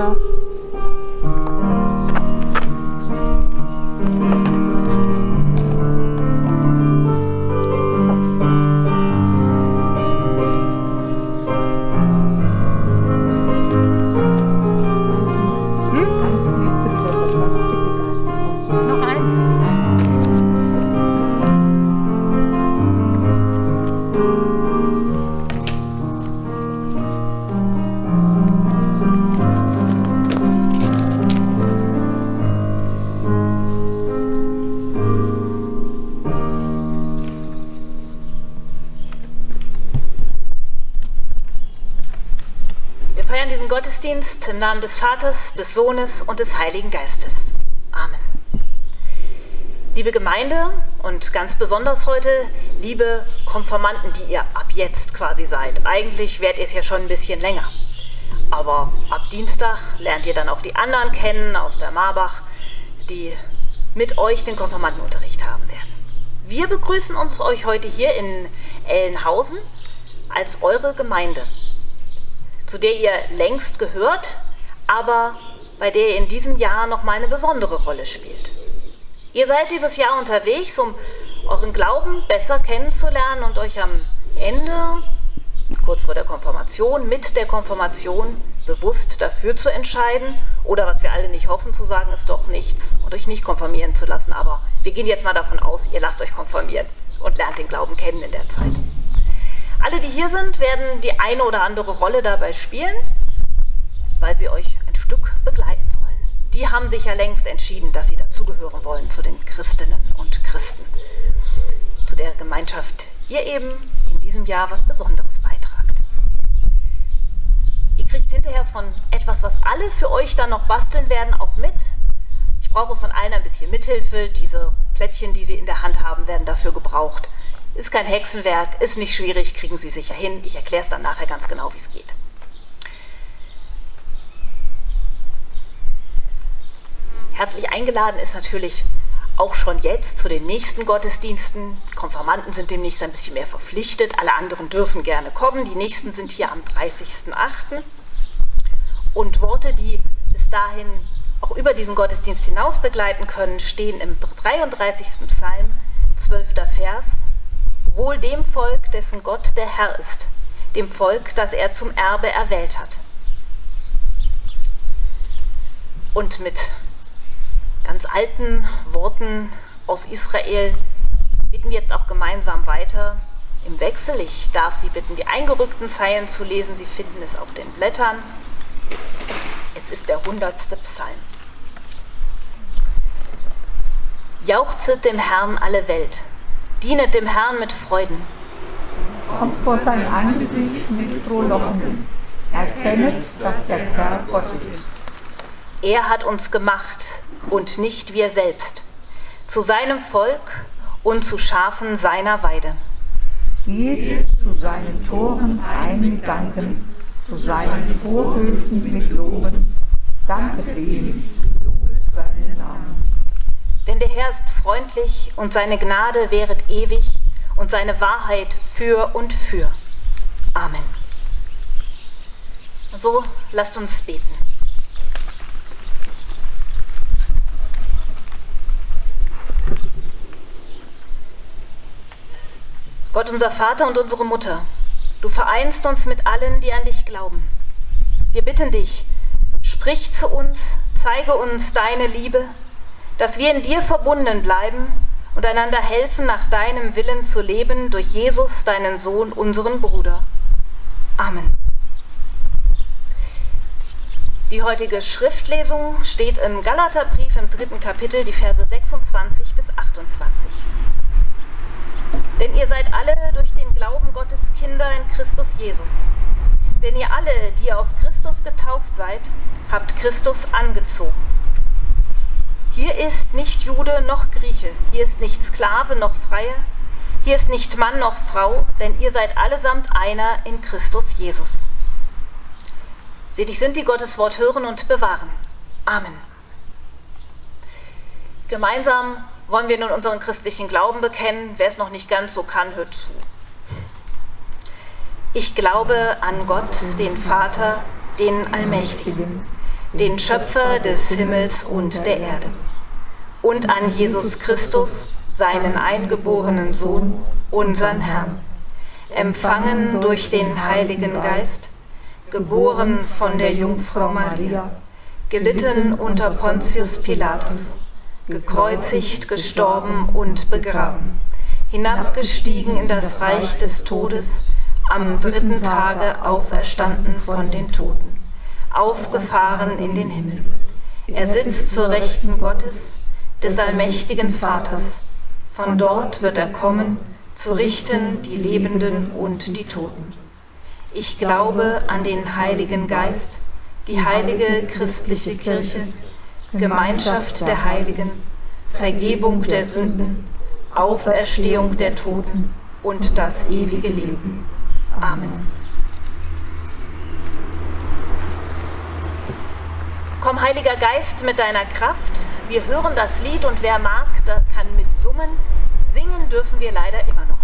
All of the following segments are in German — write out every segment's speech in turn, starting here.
Chao. Namen des Vaters, des Sohnes und des Heiligen Geistes. Amen. Liebe Gemeinde und ganz besonders heute liebe Konformanten, die ihr ab jetzt quasi seid. Eigentlich werdet ihr es ja schon ein bisschen länger. Aber ab Dienstag lernt ihr dann auch die anderen kennen aus der Marbach, die mit euch den Konformantenunterricht haben werden. Wir begrüßen uns euch heute hier in Ellenhausen als eure Gemeinde, zu der ihr längst gehört, aber bei der ihr in diesem Jahr noch mal eine besondere Rolle spielt. Ihr seid dieses Jahr unterwegs, um euren Glauben besser kennenzulernen und euch am Ende, kurz vor der Konfirmation, mit der Konfirmation bewusst dafür zu entscheiden oder was wir alle nicht hoffen zu sagen, ist doch nichts und euch nicht konfirmieren zu lassen. Aber wir gehen jetzt mal davon aus, ihr lasst euch konfirmieren und lernt den Glauben kennen in der Zeit. Alle, die hier sind, werden die eine oder andere Rolle dabei spielen, weil sie euch ein Stück begleiten sollen. Die haben sich ja längst entschieden, dass sie dazugehören wollen zu den Christinnen und Christen, zu der Gemeinschaft ihr eben in diesem Jahr was Besonderes beitragt. Ihr kriegt hinterher von etwas, was alle für euch dann noch basteln werden, auch mit. Ich brauche von allen ein bisschen Mithilfe. Diese Plättchen, die sie in der Hand haben, werden dafür gebraucht. Ist kein Hexenwerk, ist nicht schwierig, kriegen Sie sicher hin. Ich erkläre es dann nachher ganz genau, wie es geht. Herzlich eingeladen ist natürlich auch schon jetzt zu den nächsten Gottesdiensten. Konfirmanden sind demnächst ein bisschen mehr verpflichtet. Alle anderen dürfen gerne kommen. Die nächsten sind hier am 30.08. Und Worte, die bis dahin auch über diesen Gottesdienst hinaus begleiten können, stehen im 33. Psalm, 12. Vers. Wohl dem Volk, dessen Gott der Herr ist, dem Volk, das er zum Erbe erwählt hat. Und mit ganz alten Worten aus Israel bitten wir jetzt auch gemeinsam weiter im Wechsel. Ich darf Sie bitten, die eingerückten Zeilen zu lesen. Sie finden es auf den Blättern. Es ist der hundertste Psalm. Jauchzet dem Herrn alle Welt Dienet dem Herrn mit Freuden. Kommt vor sein Angesicht mit Frohlocken. Erkennet, dass der Herr Gott ist. Er hat uns gemacht und nicht wir selbst, zu seinem Volk und zu Schafen seiner Weide. Geht zu seinen Toren ein mit Danken, zu seinen Vorhöfen mit Loben. Danke ihm, lobet seinen Namen. Denn der Herr ist freundlich und seine Gnade währet ewig und seine Wahrheit für und für. Amen. Und so lasst uns beten. Gott unser Vater und unsere Mutter, du vereinst uns mit allen, die an dich glauben. Wir bitten dich, sprich zu uns, zeige uns deine Liebe, dass wir in dir verbunden bleiben und einander helfen, nach deinem Willen zu leben, durch Jesus, deinen Sohn, unseren Bruder. Amen. Die heutige Schriftlesung steht im Galaterbrief im dritten Kapitel, die Verse 26 bis 28. Denn ihr seid alle durch den Glauben Gottes Kinder in Christus Jesus. Denn ihr alle, die ihr auf Christus getauft seid, habt Christus angezogen. Hier ist nicht Jude noch Grieche, hier ist nicht Sklave noch Freie, hier ist nicht Mann noch Frau, denn ihr seid allesamt einer in Christus Jesus. Selig sind die Gottes Wort hören und bewahren. Amen. Gemeinsam wollen wir nun unseren christlichen Glauben bekennen. Wer es noch nicht ganz so kann, hört zu. Ich glaube an Gott, den Vater, den Allmächtigen den Schöpfer des Himmels und der Erde, und an Jesus Christus, seinen eingeborenen Sohn, unseren Herrn, empfangen durch den Heiligen Geist, geboren von der Jungfrau Maria, gelitten unter Pontius Pilatus, gekreuzigt, gestorben und begraben, hinabgestiegen in das Reich des Todes, am dritten Tage auferstanden von den Toten aufgefahren in den Himmel. Er sitzt zur Rechten Gottes, des allmächtigen Vaters. Von dort wird er kommen, zu richten die Lebenden und die Toten. Ich glaube an den Heiligen Geist, die heilige christliche Kirche, Gemeinschaft der Heiligen, Vergebung der Sünden, Auferstehung der Toten und das ewige Leben. Amen. Komm, Heiliger Geist, mit deiner Kraft. Wir hören das Lied und wer mag, kann mitsummen. Singen dürfen wir leider immer noch.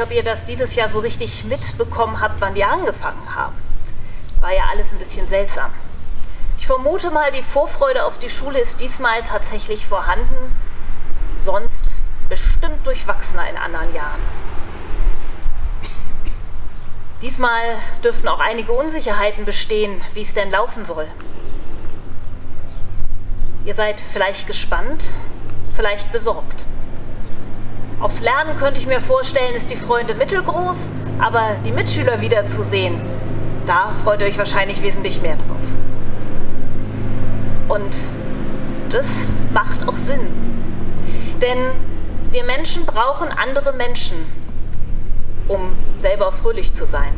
Nicht, ob ihr das dieses Jahr so richtig mitbekommen habt, wann wir angefangen haben. War ja alles ein bisschen seltsam. Ich vermute mal, die Vorfreude auf die Schule ist diesmal tatsächlich vorhanden, sonst bestimmt durchwachsener in anderen Jahren. Diesmal dürften auch einige Unsicherheiten bestehen, wie es denn laufen soll. Ihr seid vielleicht gespannt, vielleicht besorgt. Aufs Lernen könnte ich mir vorstellen, ist die Freunde mittelgroß, aber die Mitschüler wiederzusehen, da freut ihr euch wahrscheinlich wesentlich mehr drauf. Und das macht auch Sinn. Denn wir Menschen brauchen andere Menschen, um selber fröhlich zu sein.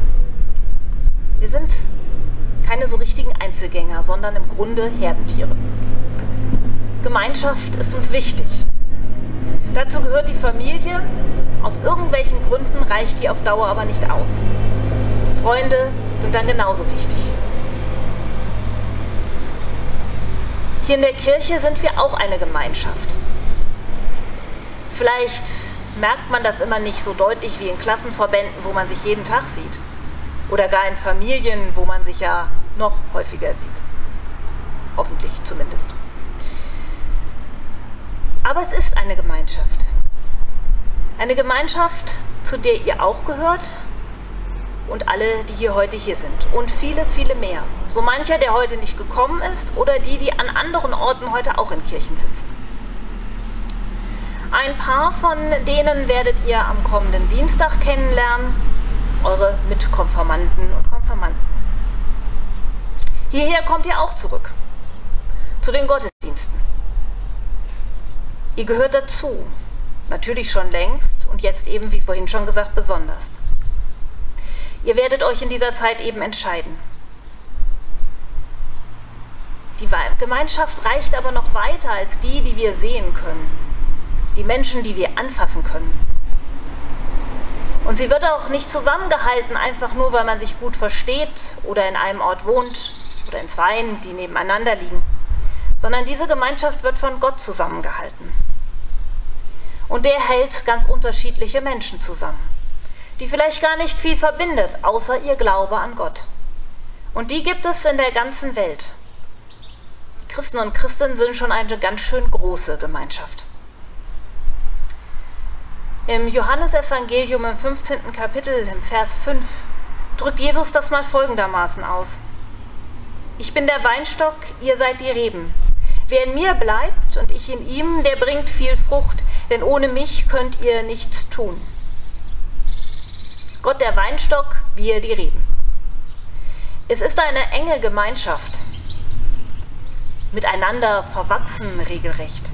Wir sind keine so richtigen Einzelgänger, sondern im Grunde Herdentiere. Gemeinschaft ist uns wichtig. Dazu gehört die Familie. Aus irgendwelchen Gründen reicht die auf Dauer aber nicht aus. Freunde sind dann genauso wichtig. Hier in der Kirche sind wir auch eine Gemeinschaft. Vielleicht merkt man das immer nicht so deutlich wie in Klassenverbänden, wo man sich jeden Tag sieht. Oder gar in Familien, wo man sich ja noch häufiger sieht. Hoffentlich zumindest. Aber es ist eine Gemeinschaft. Eine Gemeinschaft, zu der ihr auch gehört und alle, die hier heute hier sind. Und viele, viele mehr. So mancher, der heute nicht gekommen ist oder die, die an anderen Orten heute auch in Kirchen sitzen. Ein paar von denen werdet ihr am kommenden Dienstag kennenlernen, eure Mitkonformanten und Konformanten. Hierher kommt ihr auch zurück, zu den Gottesdiensten. Ihr gehört dazu, natürlich schon längst und jetzt eben, wie vorhin schon gesagt, besonders. Ihr werdet euch in dieser Zeit eben entscheiden. Die Gemeinschaft reicht aber noch weiter als die, die wir sehen können, die Menschen, die wir anfassen können. Und sie wird auch nicht zusammengehalten, einfach nur, weil man sich gut versteht oder in einem Ort wohnt oder in zweien, die nebeneinander liegen, sondern diese Gemeinschaft wird von Gott zusammengehalten. Und der hält ganz unterschiedliche Menschen zusammen, die vielleicht gar nicht viel verbindet, außer ihr Glaube an Gott. Und die gibt es in der ganzen Welt. Christen und Christinnen sind schon eine ganz schön große Gemeinschaft. Im Johannesevangelium im 15. Kapitel, im Vers 5, drückt Jesus das mal folgendermaßen aus. Ich bin der Weinstock, ihr seid die Reben. Wer in mir bleibt und ich in ihm, der bringt viel Frucht, denn ohne mich könnt ihr nichts tun. Gott der Weinstock, wir die Reben. Es ist eine enge Gemeinschaft, miteinander verwachsen regelrecht.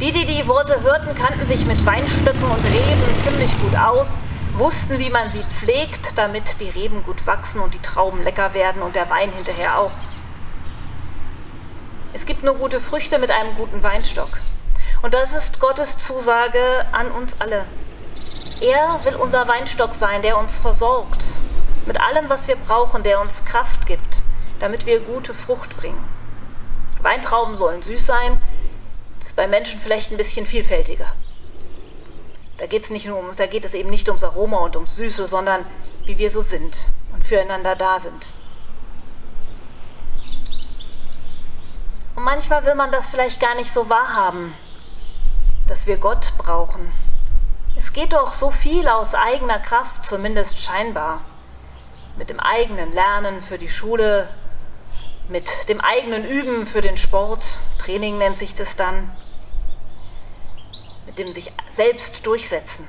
Die, die die Worte hörten, kannten sich mit Weinstöcken und Reben ziemlich gut aus, wussten, wie man sie pflegt, damit die Reben gut wachsen und die Trauben lecker werden und der Wein hinterher auch. Es gibt nur gute Früchte mit einem guten Weinstock. Und das ist Gottes Zusage an uns alle. Er will unser Weinstock sein, der uns versorgt mit allem, was wir brauchen, der uns Kraft gibt, damit wir gute Frucht bringen. Weintrauben sollen süß sein, bei Menschen vielleicht ein bisschen vielfältiger. Da, geht's nicht nur um, da geht es eben nicht ums Aroma und ums Süße, sondern wie wir so sind und füreinander da sind. Und manchmal will man das vielleicht gar nicht so wahrhaben, dass wir Gott brauchen. Es geht doch so viel aus eigener Kraft, zumindest scheinbar. Mit dem eigenen Lernen für die Schule, mit dem eigenen Üben für den Sport, Training nennt sich das dann mit dem sich selbst durchsetzen.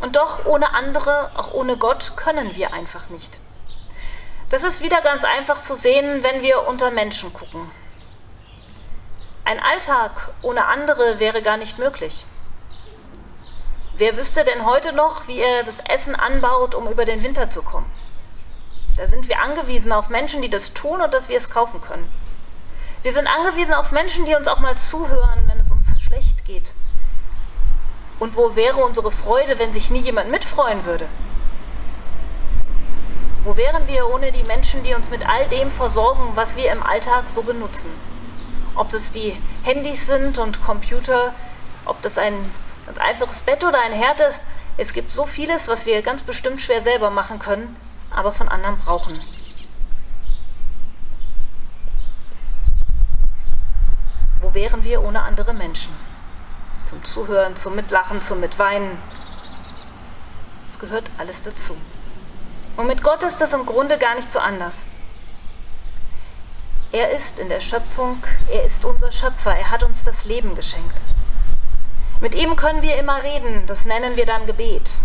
Und doch ohne andere, auch ohne Gott, können wir einfach nicht. Das ist wieder ganz einfach zu sehen, wenn wir unter Menschen gucken. Ein Alltag ohne andere wäre gar nicht möglich. Wer wüsste denn heute noch, wie er das Essen anbaut, um über den Winter zu kommen? Da sind wir angewiesen auf Menschen, die das tun und dass wir es kaufen können. Wir sind angewiesen auf Menschen, die uns auch mal zuhören, wenn es uns schlecht geht. Und wo wäre unsere Freude, wenn sich nie jemand mitfreuen würde? Wo wären wir ohne die Menschen, die uns mit all dem versorgen, was wir im Alltag so benutzen? Ob das die Handys sind und Computer, ob das ein ganz einfaches Bett oder ein Herd ist, es gibt so vieles, was wir ganz bestimmt schwer selber machen können, aber von anderen brauchen. Wo wären wir ohne andere Menschen? zum Zuhören, zum Mitlachen, zum Mitweinen. Es gehört alles dazu. Und mit Gott ist das im Grunde gar nicht so anders. Er ist in der Schöpfung, er ist unser Schöpfer, er hat uns das Leben geschenkt. Mit ihm können wir immer reden, das nennen wir dann Gebet.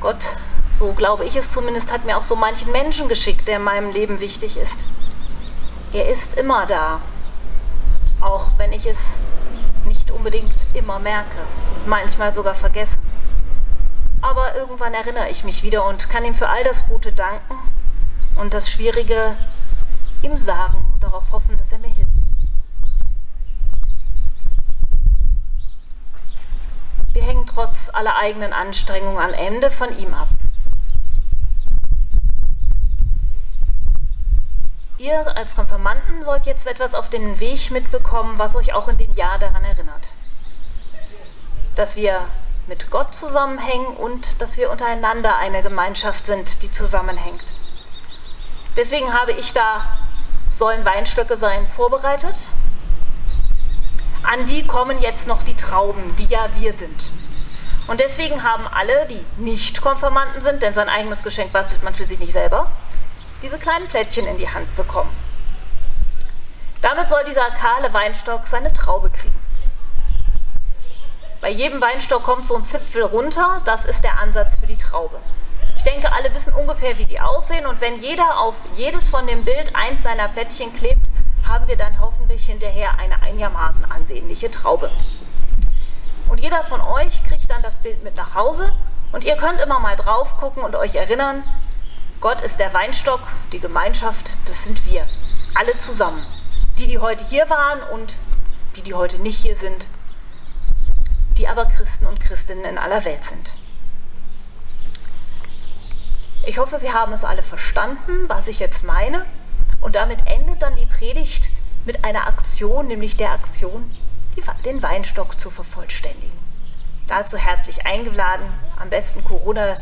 Gott, so glaube ich es zumindest, hat mir auch so manchen Menschen geschickt, der in meinem Leben wichtig ist. Er ist immer da, auch wenn ich es nicht unbedingt immer merke, manchmal sogar vergessen. Aber irgendwann erinnere ich mich wieder und kann ihm für all das Gute danken und das Schwierige ihm sagen und darauf hoffen, dass er mir hilft. Wir hängen trotz aller eigenen Anstrengungen am Ende von ihm ab. Ihr als Konfirmanden sollt jetzt etwas auf den Weg mitbekommen, was euch auch in dem Jahr daran erinnert. Dass wir mit Gott zusammenhängen und dass wir untereinander eine Gemeinschaft sind, die zusammenhängt. Deswegen habe ich da sollen Weinstöcke sein vorbereitet. An die kommen jetzt noch die Trauben, die ja wir sind. Und deswegen haben alle, die nicht Konfirmanden sind, denn sein eigenes Geschenk bastelt man schließlich nicht selber, diese kleinen Plättchen in die Hand bekommen. Damit soll dieser kahle Weinstock seine Traube kriegen. Bei jedem Weinstock kommt so ein Zipfel runter, das ist der Ansatz für die Traube. Ich denke, alle wissen ungefähr, wie die aussehen und wenn jeder auf jedes von dem Bild eins seiner Plättchen klebt, haben wir dann hoffentlich hinterher eine einigermaßen ansehnliche Traube. Und jeder von euch kriegt dann das Bild mit nach Hause und ihr könnt immer mal drauf gucken und euch erinnern, Gott ist der Weinstock, die Gemeinschaft, das sind wir. Alle zusammen. Die, die heute hier waren und die, die heute nicht hier sind, die aber Christen und Christinnen in aller Welt sind. Ich hoffe, Sie haben es alle verstanden, was ich jetzt meine. Und damit endet dann die Predigt mit einer Aktion, nämlich der Aktion, den Weinstock zu vervollständigen. Dazu herzlich eingeladen, am besten Corona,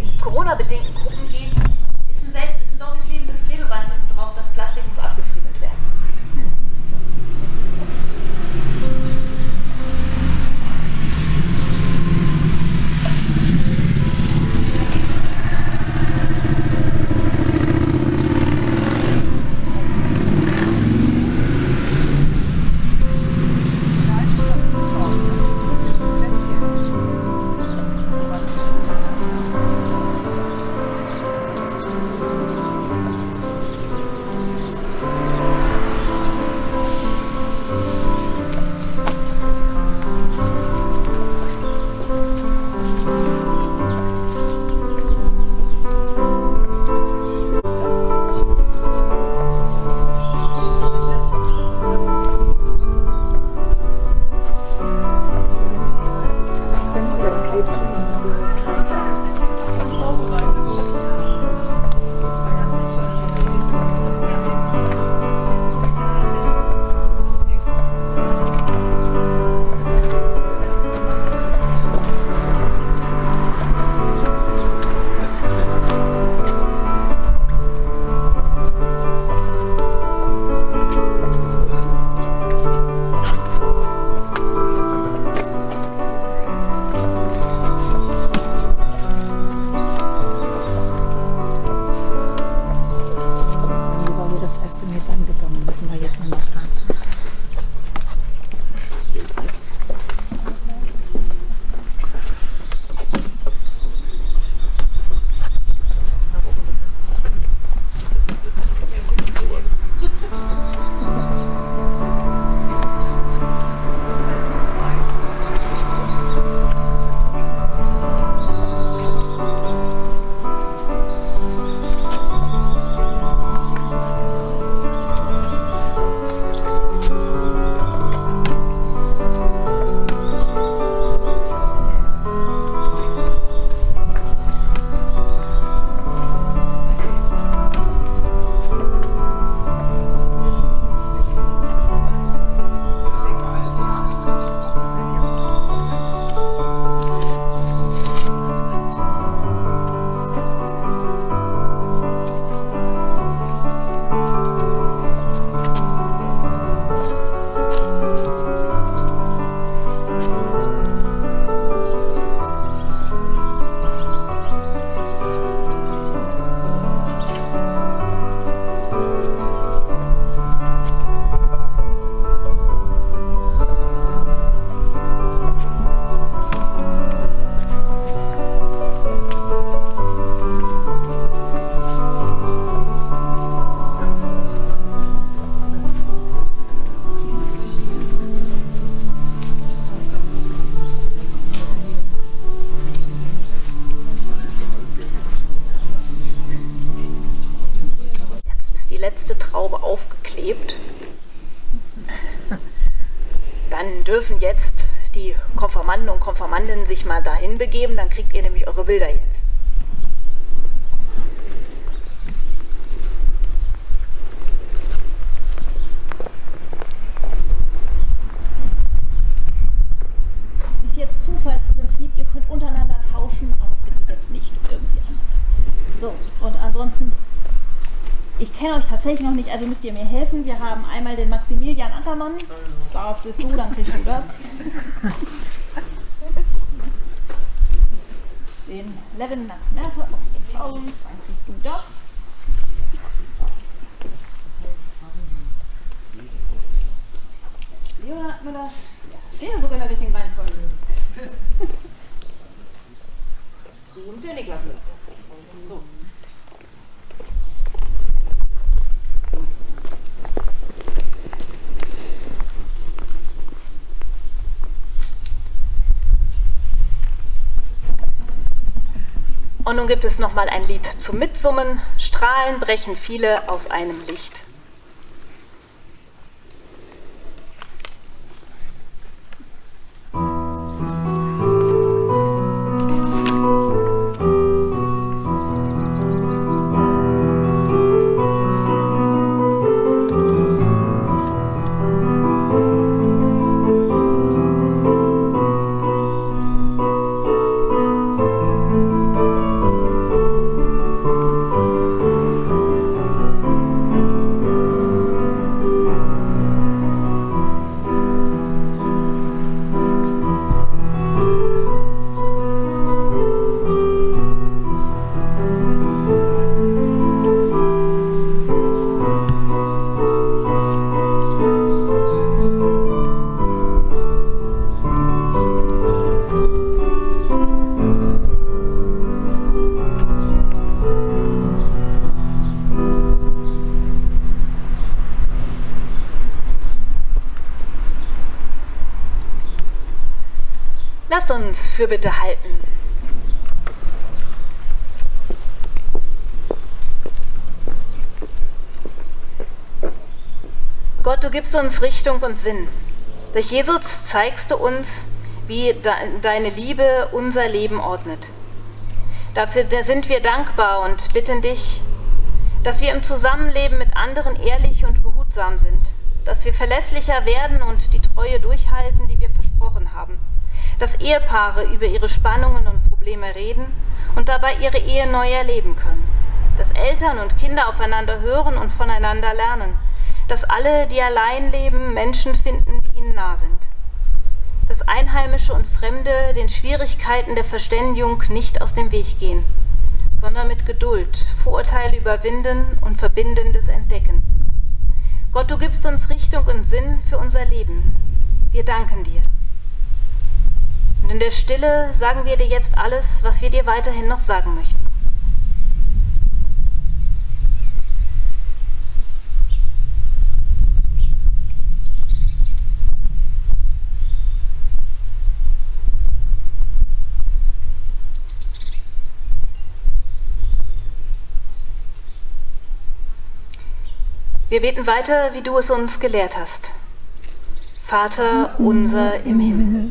in Corona-bedingten Gruppen gehen. Ich kenne euch tatsächlich noch nicht, also müsst ihr mir helfen. Wir haben einmal den Maximilian Ackermann, darauf bist du, dann kriegst du das. den Levin Max Merse aus Frauen, dann kriegst du das. Leonhard Müller, der sogar in der richtigen Reihenfolge. Und der Niklas Müller. So. Und nun gibt es nochmal ein Lied zum Mitsummen. Strahlen brechen viele aus einem Licht. Uns Fürbitte halten. Gott, du gibst uns Richtung und Sinn. Durch Jesus zeigst du uns, wie deine Liebe unser Leben ordnet. Dafür sind wir dankbar und bitten dich, dass wir im Zusammenleben mit anderen ehrlich und behutsam sind, dass wir verlässlicher werden und die Treue durchhalten, die wir versprochen haben dass Ehepaare über ihre Spannungen und Probleme reden und dabei ihre Ehe neu erleben können, dass Eltern und Kinder aufeinander hören und voneinander lernen, dass alle, die allein leben, Menschen finden, die ihnen nah sind, dass Einheimische und Fremde den Schwierigkeiten der Verständigung nicht aus dem Weg gehen, sondern mit Geduld Vorurteile überwinden und Verbindendes entdecken. Gott, du gibst uns Richtung und Sinn für unser Leben. Wir danken dir. Und in der Stille sagen wir dir jetzt alles, was wir dir weiterhin noch sagen möchten. Wir beten weiter, wie du es uns gelehrt hast. Vater unser im Himmel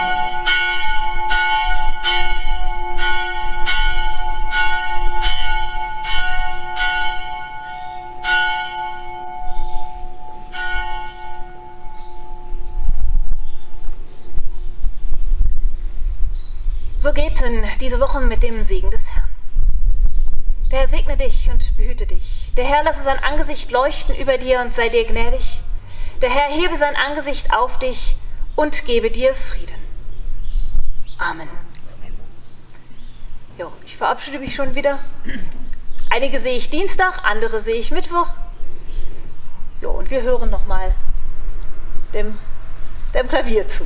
Denn diese Woche mit dem Segen des Herrn. Der Herr segne dich und behüte dich. Der Herr lasse sein Angesicht leuchten über dir und sei dir gnädig. Der Herr hebe sein Angesicht auf dich und gebe dir Frieden. Amen. Jo, ich verabschiede mich schon wieder. Einige sehe ich Dienstag, andere sehe ich Mittwoch. Jo, und wir hören nochmal dem, dem Klavier zu.